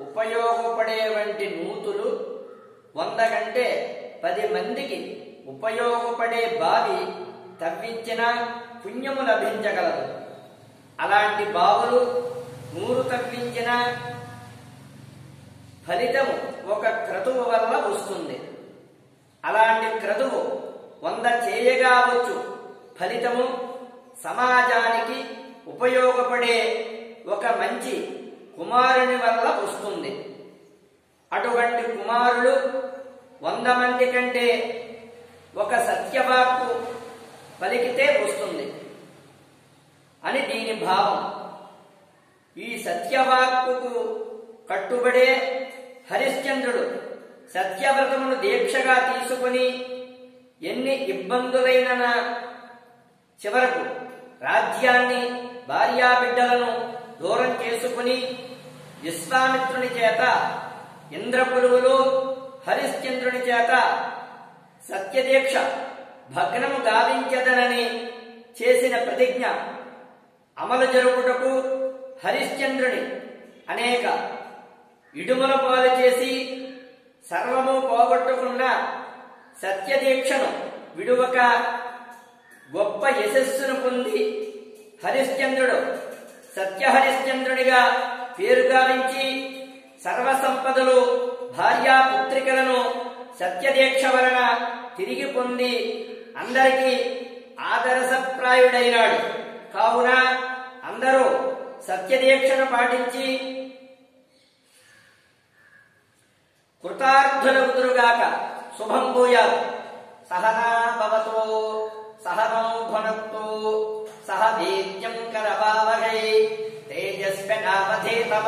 ఉపయోగపడే వంటి నూతులు వంద కంటే పది మందికి ఉపయోగపడే బావి తవ్వించిన పుణ్యము లభించగలదు. అలాంటి బావులు నూరు తవ్వించిన ఫలితము ఒక క్రతువు వల్ల వస్తుంది. అలాంటి క్రతువు వంద చేయగా వచ్చు. ఫలితము సమాజానికి ఉపయోగపడే ఒక మంచి కుమారుని వల్ల వస్తుంది. అటువంటి కుమారులు వంద మంది కంటే ఒక సత్యవాక్కు పలికితే వస్తుంది. అని దీని భావం. ఈ సత్యవాక్కుకు కట్టుబడే హరిశ్చంద్రుడు సత్యవ్రతమును దీక్షగా తీసుకుని ఎన్ని ఇబ్బందులైన చివరకు రాజ్యాన్ని భార్యాబిడ్డలను దూరం చేసుకుని విశ్వామిత్రుని చేత ఇంద్రపురువులు హరిశ్చంద్రుని చేత సత్యదీక్ష భగ్నము గావించదనని చేసిన ప్రతిజ్ఞ అమలు జరుపుటకు హరిశ్చంద్రుని అనేక ఇడుముల పాలు చేసి సర్వము పోగొట్టుకున్న సత్యదీక్షను విడువక గొప్ప యశస్సును పొంది హరిశ్చంద్రుడు సత్యహరిశ్చంద్రుడిగా పేరుగావించి సర్వ సంపదలు భార్యా పుత్రికలను సత్యదీక్ష వలన తిరిగి పొంది అందరికీ ఆదర్శప్రాయుడైనాడు కావున అందరూ సత్యదీక్షను పాటించి కృతార్థులవుతురుగాక శుభం భూయాత్. సహనా భవతో. शापथे तव